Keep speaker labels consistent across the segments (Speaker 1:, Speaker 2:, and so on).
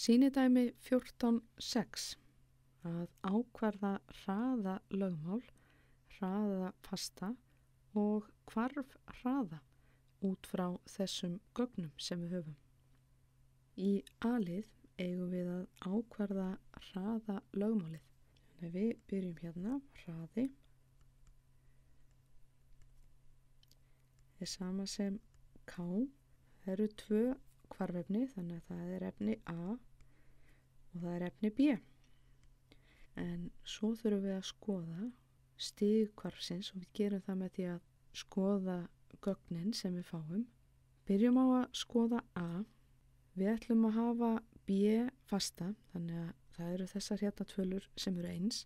Speaker 1: Sýnidæmi 14.6 að ákvarða hraða lögmál, hraða fasta og hvarf hraða út frá þessum gögnum sem við höfum. Í alið eigum við að ákvarða hraða lögmálið. Þannig við byrjum hérna, hraði er sama sem K. Það eru tvö hvarfefni þannig að það er efni A og það er efni B. En svo þurfum við að skoða stig hvarfsins og við gerum það með því að skoða gögnin sem við fáum. Byrjum á að skoða A. Við ætlum að hafa B fasta þannig að það eru þessar hérna tvölur sem eru eins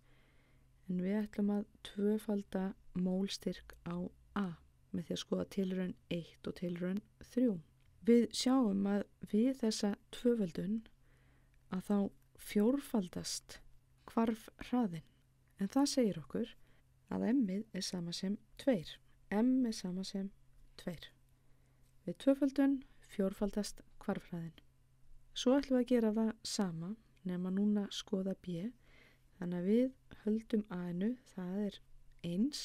Speaker 1: en við ætlum að tvöfalda mólstyrk á A með því að skoða tilraun 1 og tilraun 3. Við sjáum að við þessa tvöfaldun að þá fjórfaldast hvarf hraðin en það segir okkur að m-ið er sama sem 2. m er sama sem 2. Við tvöfaldun fjórfaldast hvarf hraðin. Svo ætlum við að gera það sama nema núna skoða b þannig að við höldum a-inu það er 1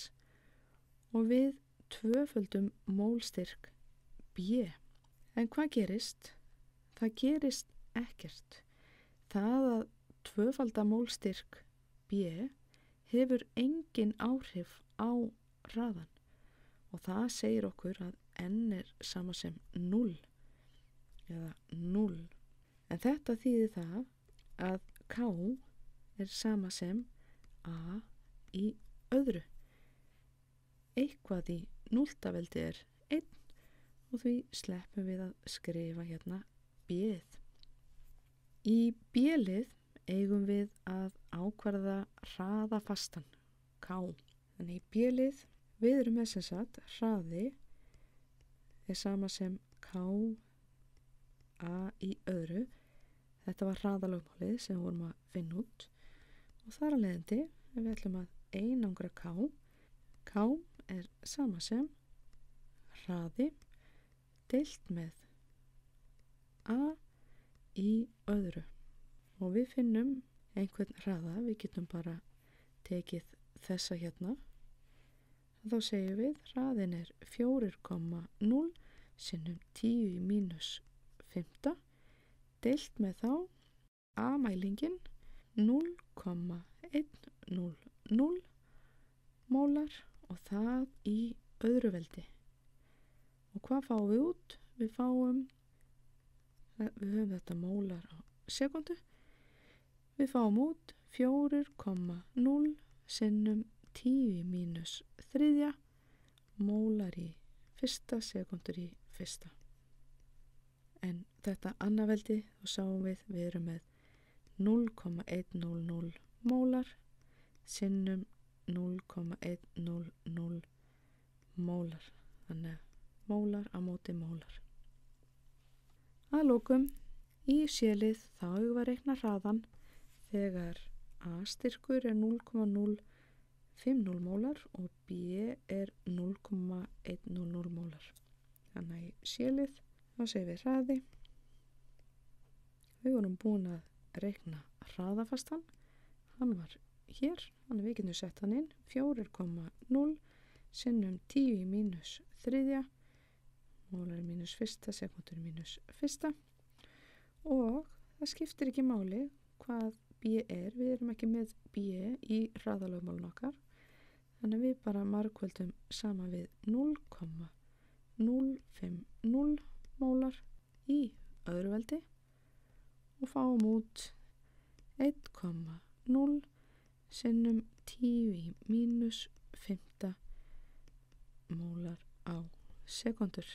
Speaker 1: og við tvöföldum mólstyrk B. En hvað gerist? Það gerist ekkert. Það að tvöfalda mólstyrk B hefur engin áhrif á hraðan og það segir okkur að n er sama sem 0 eða 0. En þetta þýðir það að k er sama sem a í öðru. Eitthvað í núltaveldi er 1 og því sleppum við að skrifa hérna bjöð. Í bjelið eigum við að ákvarða hraða fastan, K. Þannig í bjelið við erum með sem sagt hraði er sama sem K A í öðru. Þetta var hraðalögmálið sem vorum að finna út og þar að leiðandi við ætlum að einangra K. K er sama sem hraði deilt með a í öðru og við finnum einhvern hraða, við getum bara tekið þessa hérna þá segjum við hraðin er 4,0 sinnum 10 í mínus 5 deilt með þá a-mælingin 0,100 mólar og það í öðru veldi. Og hvað fáum við út? Við fáum, við höfum þetta mólar á sekundu, við fáum út 4,0 sinnum 10 mínus þriðja mólar í fyrsta sekundur í fyrsta. En þetta annaveldi þá sáum við, við erum með 0,100 mólar sinnum 0,100 mólar. Þannig að mólar á móti mólar að lókum í sélið þá hefur að reikna hraðan þegar A styrkur er 0,050 mólar og B er 0,100 mólar. Þannig í sélið þá segir við hraði. Við vorum búin að reikna hraðafastan. Hann var hér, þannig við getum sett hann inn. 4,0 sinnum 10 í mínus þriðja mólar mínus fyrsta, sekundur mínus fyrsta. Og það skiptir ekki máli hvað B er, við erum ekki með B í hraðalögmálun okkar. Þannig við bara markvöldum sama við 0,050 mólar í öðru veldi. Og fáum út 1,0 sinnum 10 í mínus 5 mólar á sekundur